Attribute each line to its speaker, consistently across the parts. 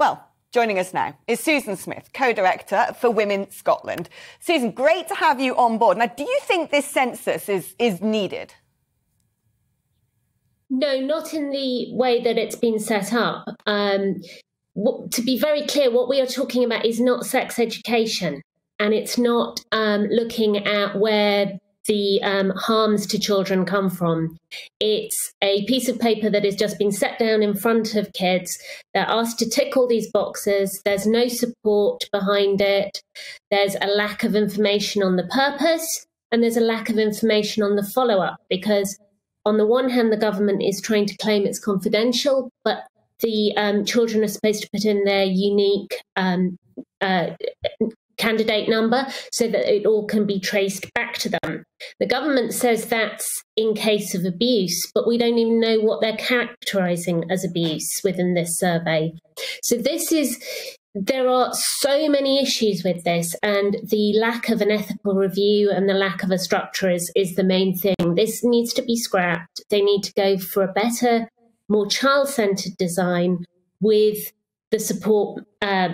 Speaker 1: Well, joining us now is Susan Smith, co-director for Women Scotland. Susan, great to have you on board. Now, do you think this census is, is needed?
Speaker 2: No, not in the way that it's been set up. Um, to be very clear, what we are talking about is not sex education, and it's not um, looking at where the um, harms to children come from. It's a piece of paper that has just been set down in front of kids. They're asked to tick all these boxes. There's no support behind it. There's a lack of information on the purpose, and there's a lack of information on the follow up because, on the one hand, the government is trying to claim it's confidential, but the um, children are supposed to put in their unique um, uh, candidate number so that it all can be traced back to them. The government says that's in case of abuse, but we don't even know what they're characterizing as abuse within this survey. So this is there are so many issues with this, and the lack of an ethical review and the lack of a structure is, is the main thing. This needs to be scrapped. They need to go for a better, more child centered design with the support uh,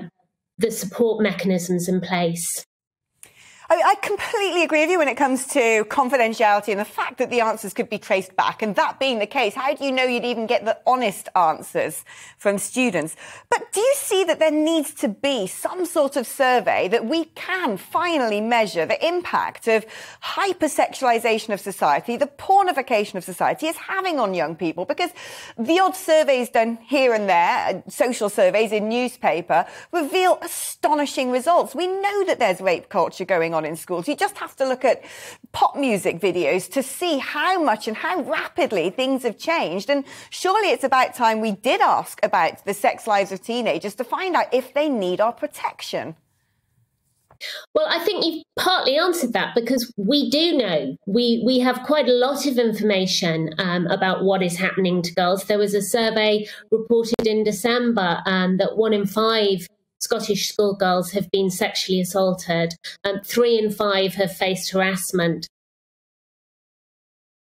Speaker 2: the support mechanisms in place.
Speaker 1: I, I, completely agree with you when it comes to confidentiality and the fact that the answers could be traced back. And that being the case, how do you know you'd even get the honest answers from students? But do you see that there needs to be some sort of survey that we can finally measure the impact of hypersexualization of society, the pornification of society is having on young people? Because the odd surveys done here and there, social surveys in newspaper, reveal astonishing results. We know that there's rape culture going on on in schools. You just have to look at pop music videos to see how much and how rapidly things have changed. And surely it's about time we did ask about the sex lives of teenagers to find out if they need our protection.
Speaker 2: Well, I think you've partly answered that because we do know we we have quite a lot of information um, about what is happening to girls. There was a survey reported in December um, that one in five Scottish schoolgirls have been sexually assaulted. Um, three in five have faced harassment.